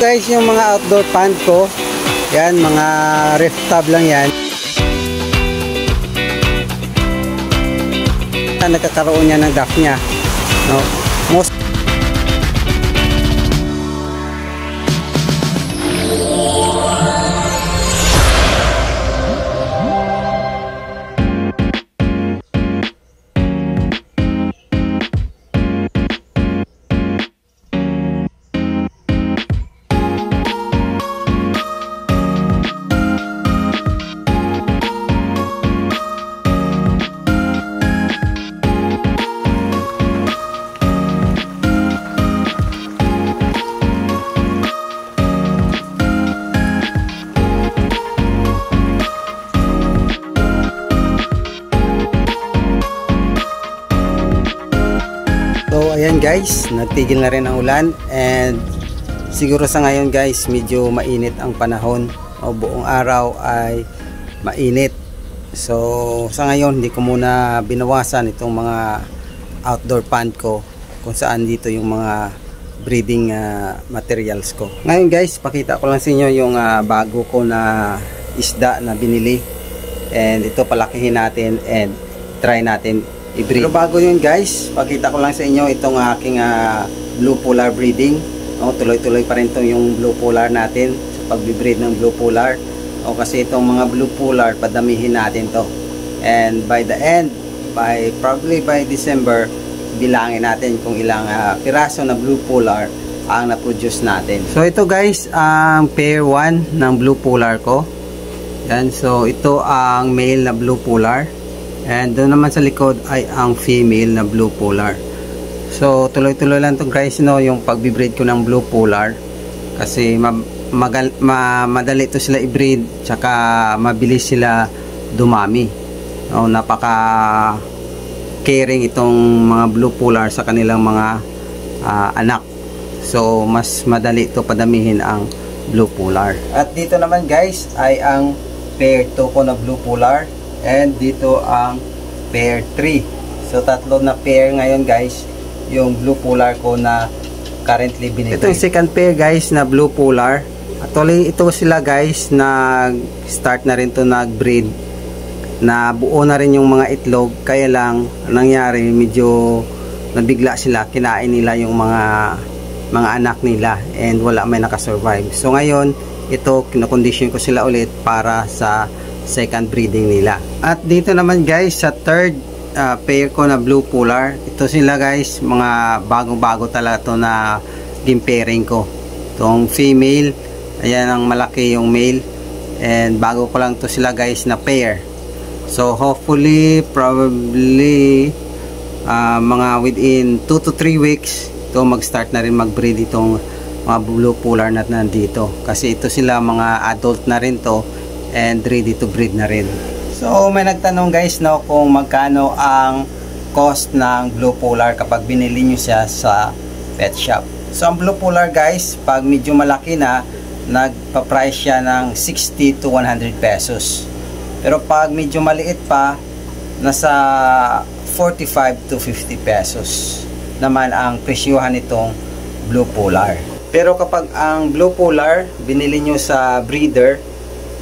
guys yung mga outdoor pond ko. Yan, mga ref tub lang yan. Nagkakaroon niya ng duck niya. No? Guys, nagtigil na rin ang ulan and siguro sa ngayon guys medyo mainit ang panahon o buong araw ay mainit. So sa ngayon hindi ko muna binawasan itong mga outdoor pond ko kung saan dito yung mga breeding uh, materials ko. Ngayon guys, pakita ko lang sa inyo yung uh, bago ko na isda na binili and ito palakihin natin and try natin i-breed. Pero bago yun guys, pakita ko lang sa inyo itong aking uh, blue polar breeding. No, tuloy-tuloy pa rin to yung blue polar natin sa pagbe-breed ng blue polar. O kasi itong mga blue polar, padamihin natin to. And by the end, by probably by December, bilangin natin kung ilang uh, piraso na blue polar ang na-produce natin. So ito guys, ang pair 1 ng blue polar ko. Yan, so ito ang male na blue polar. And doon naman sa likod ay ang female na blue polar. So tuloy-tuloy lang to guys no yung pagbi-breed ko ng blue polar kasi ma ma madali to sila i-breed tsaka mabilis sila dumami. No, napaka caring itong mga blue polar sa kanilang mga uh, anak. So mas madali to padamihin ang blue polar. At dito naman guys ay ang pair 2 ko na blue polar and dito ang pair 3 so tatlo na pair ngayon guys. Yung blue polar ko na currently binibig ito yung second pair guys na blue polar. Actually ito sila guys nag start na rin to nag breed na buo na rin yung mga itlog. Kaya lang nangyari medyo nabigla sila. Kinain nila yung mga mga anak nila. And wala may nakasurvive. So ngayon ito kinakondisyon ko sila ulit para sa second breeding nila. At dito naman guys sa third uh, pair ko na blue polar, ito sila guys mga bagong-bago talaga to na game pairing ko. Itong female, ayan ang malaki yung male and bago ko lang to sila guys na pair. So hopefully probably uh, mga within 2 to 3 weeks to mag-start na rin mag-breed itong mga blue polar na nandito kasi ito sila mga adult na rin to and ready to breed na rin. So may nagtanong guys no kung magkano ang cost ng blue polar kapag binili nyo siya sa pet shop. So ang blue polar guys pag medyo malaki na nagpa-price siya ng 60 to 100 pesos. Pero pag medyo maliit pa nasa 45 to 50 pesos naman ang presyuhan nitong blue polar. Pero kapag ang blue polar binili nyo sa breeder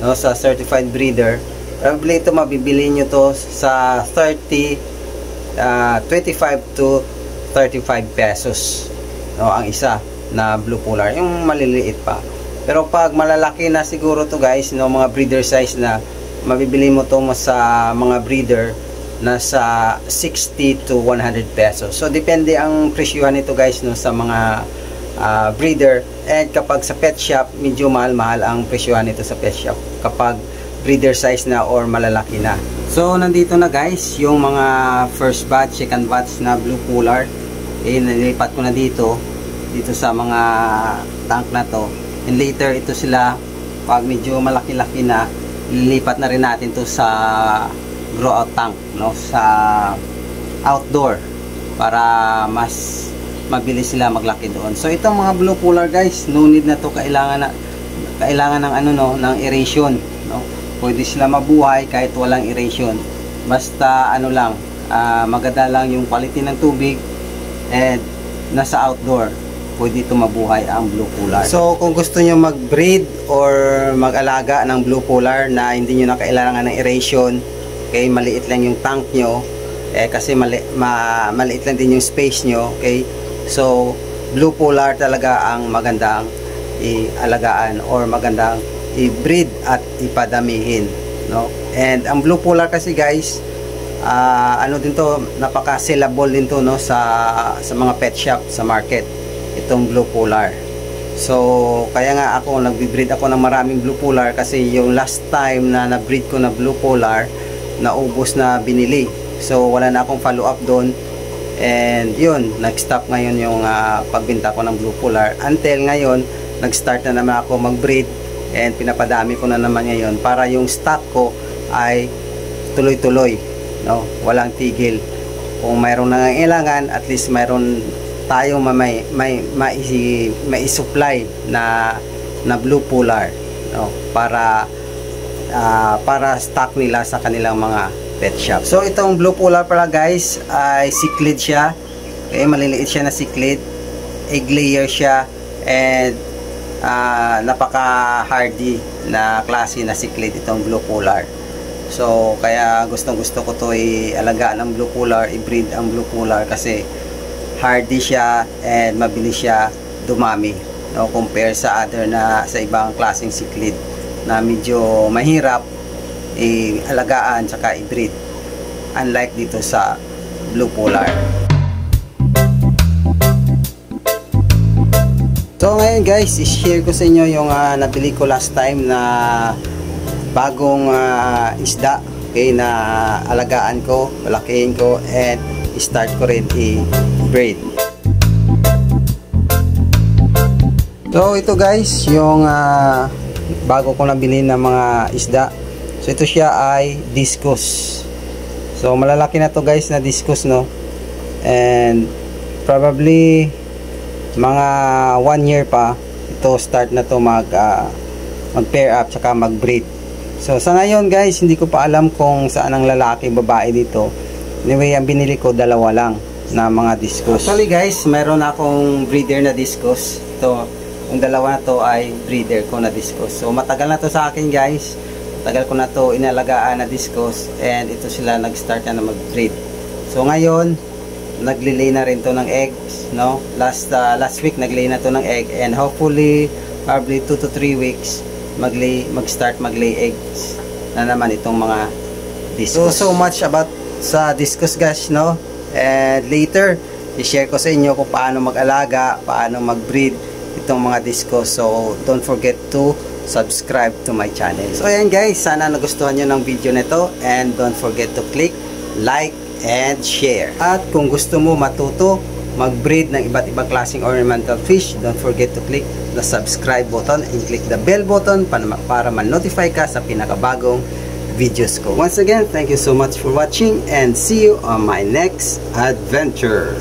no, sa certified breeder. Probably ito mabibili nyo to sa 30 uh, 25 to 35 pesos. No, ang isa na blue polar. Yung maliliit pa. Pero pag malalaki na siguro to guys no, mga breeder size na mabibili mo to sa mga breeder na sa 60 to 100 pesos. So depende ang presyohan nito guys no, sa mga uh, breeder and kapag sa pet shop medyo mahal-mahal ang presyohan nito sa pet shop kapag breeder size na or malalaki na. So nandito na guys yung mga first batch, second batch na blue polar. Eh nilipat ko na dito dito sa mga tank na to. And later ito sila pag medyo malaki-laki na lilipat na rin natin to sa grow out tank no? Sa outdoor para mas mabilis sila maglaki doon. So itong mga blue polar guys, no need na to kailangan na kailangan ng ano no, ng aeration, no. Pwede sila mabuhay kahit walang aeration. Basta ano lang, uh, maganda lang yung quality ng tubig and nasa outdoor. pwede ito mabuhay ang blue polar. So kung gusto nyo mag-breed or mag-alaga ng blue polar na hindi nyo na kailangan ng aeration, okay, maliit lang yung tank nyo, eh, kasi mali, ma, maliit lang din yung space nyo, okay, so blue polar talaga ang magandang ialagaan or magandang i-breed at ipadamihin, no? And ang blue polar kasi guys, uh, ano din to napaka sellable din to no sa sa mga pet shop sa market itong blue polar. So kaya nga ako nagbi-breed ako ng maraming blue polar kasi yung last time na na-breed ko na blue polar naubos na binili. So wala na akong follow up doon and yun nag-stop ngayon yung uh, pagbenta ko ng blue polar. Until ngayon nag-start na naman ako mag-breed and pinapadami ko na naman ngayon para yung stock ko ay tuloy-tuloy no? Walang tigil. Kung mayroong nangangailangan at least mayroon tayong may may may, may supply na na blue polar no? Para uh, para stock nila sa kanilang mga pet shop. So itong blue polar pala guys ay cichlid siya. Okay maliliit siya na cichlid egg layer siya. And uh, napaka hardy na klase na cichlid itong blue polar. So, kaya gustong gusto ko to i-alagaan ng blue polar, i-breed ang blue polar kasi hardy siya and mabilis siya dumami. No, compare sa other na sa ibang klaseng cichlid na medyo mahirap i-alagaan saka i-breed. Unlike dito sa blue polar. So ngayon guys, i-share ko sa inyo yung uh, nabili ko last time na bagong uh, isda okay, na alagaan ko, malakihin ko and start ko rin i-braid. So ito guys, yung uh, bago ko nabili ng mga isda. So ito siya ay discus. So malalaki na to guys na discus no. And probably mga 1 year pa ito start na to mag uh, mag pair up saka mag breed So sa ngayon guys, hindi ko pa alam kung saan ang lalaki, babae dito. Anyway, ang binili ko dalawa lang na mga discos. Actually guys, meron akong breeder na discos. Ito, yung dalawa na to ay breeder ko na discos. So matagal na to sa akin guys. Matagal ko na to inalagaan na discos and ito sila nag-start na, na mag-breed. So ngayon, naglilay na rin to ng eggs, no? Last uh, last week naglay na to ng egg and hopefully probably 2 to 3 weeks maglay, mag-start maglay eggs na naman itong mga discus. So, so much about sa discus guys, no? And later, i-share ko sa inyo kung paano mag-alaga, paano mag-breed itong mga discus. So, don't forget to subscribe to my channel. So, ayan guys, sana nagustuhan nyo ng video nito and don't forget to click like and share. At kung gusto mo matuto mag-breed ng iba't ibang klaseng ornamental fish, don't forget to click the subscribe button and click the bell button para, ma-notify ka sa pinakabagong videos ko. Once again, thank you so much for watching and see you on my next adventure.